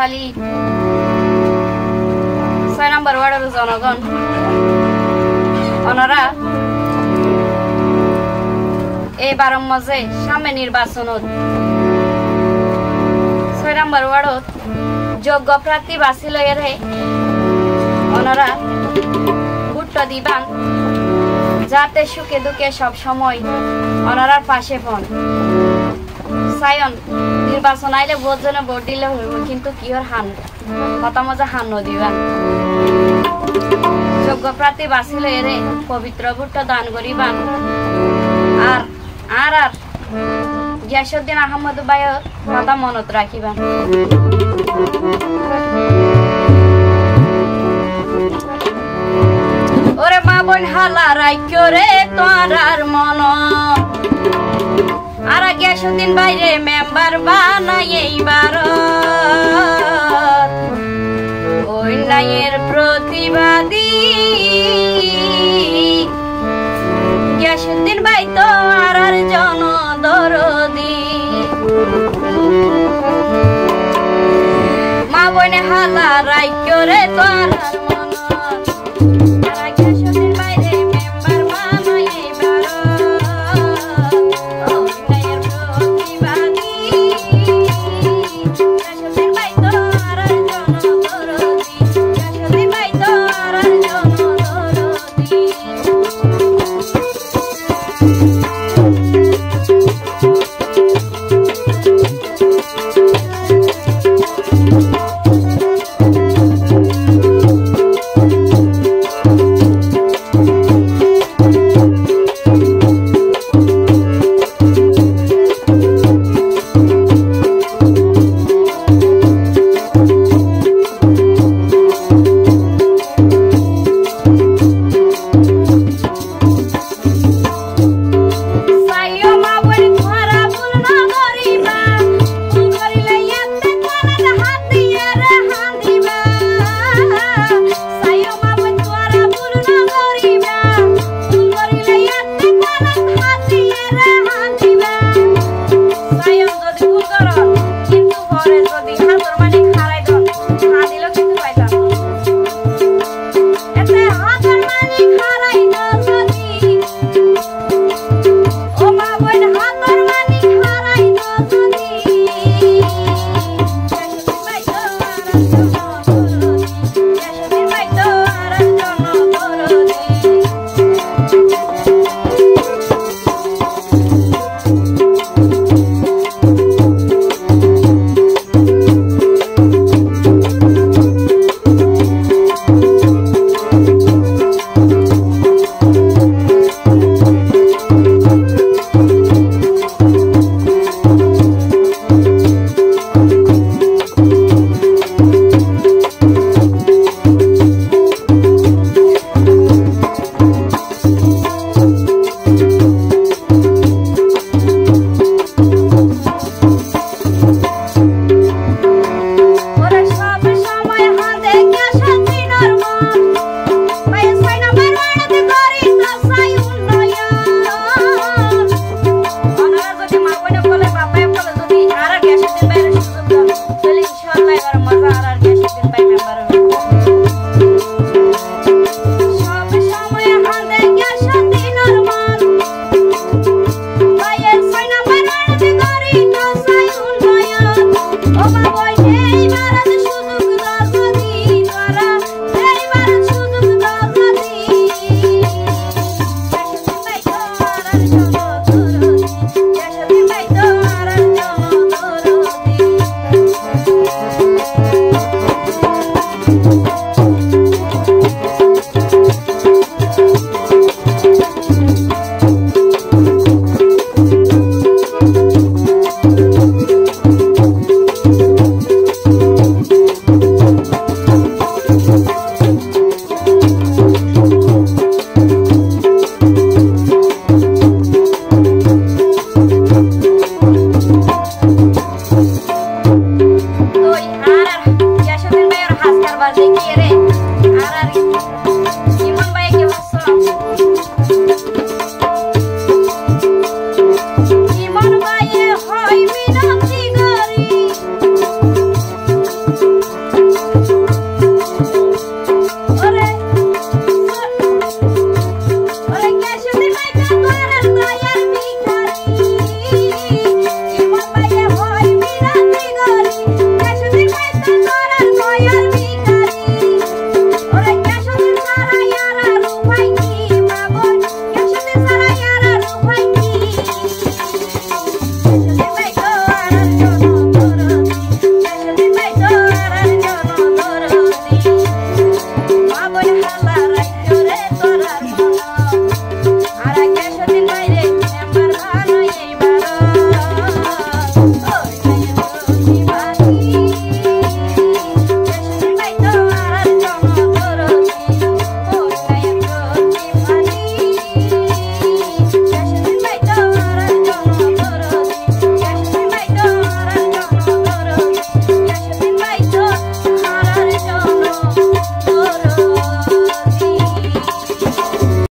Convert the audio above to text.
নোয়াখালী ছয় নম্বর ওয়ার্ডের জনগণ। ওনারা এই বারম মাঝে সামনে নির্বাচনত ছয় নম্বর ওয়ার্ডত যোগ্য প্রার্থী বাছি লইয়ারে ওনারা ভোট দিবান। যাতে সুখে দুঃখে সব সময় ওনারা পাশে পন সায়ন নির্বাচন আইলে ভোট জনে ভোট দিলে হইব কিন্তু কিহর হান? কথা মজা হান দিবান যোগ্য প্রার্থী বাছিল এরে পবিত্র ভোটটা দান করিবান আর আর আর গিয়াসুদ্দিন আহমদ ভাইয়ের কথা মনত রাখিবান ওরে মা বোন হালা রাইক্য রে মন আর গিয়াসুদ্দিন বাইরে, মেম্বার বানাই এইবার ওই নাইয়ের প্রতিবাদী। গিয়াসুদ্দিন ভাই তো আর আর জন দরদি মা বোনে হালা রাইক্য রে তোর